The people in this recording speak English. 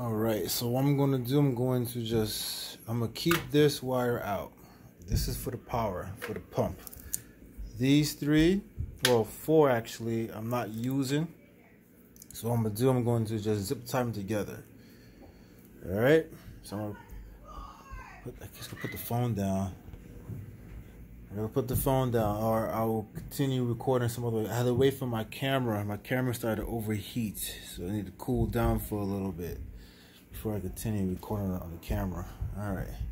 All right, so what I'm gonna do, I'm going to just, I'm gonna keep this wire out. This is for the power, for the pump. These three, well, four actually, I'm not using. So what I'm gonna do, I'm going to just zip tie them together. All right, so I'm gonna put, I guess I'll put the phone down. I'm gonna put the phone down, or I will continue recording some other. I had to wait for my camera. My camera started to overheat, so I need to cool down for a little bit before I continue recording on the camera. All right.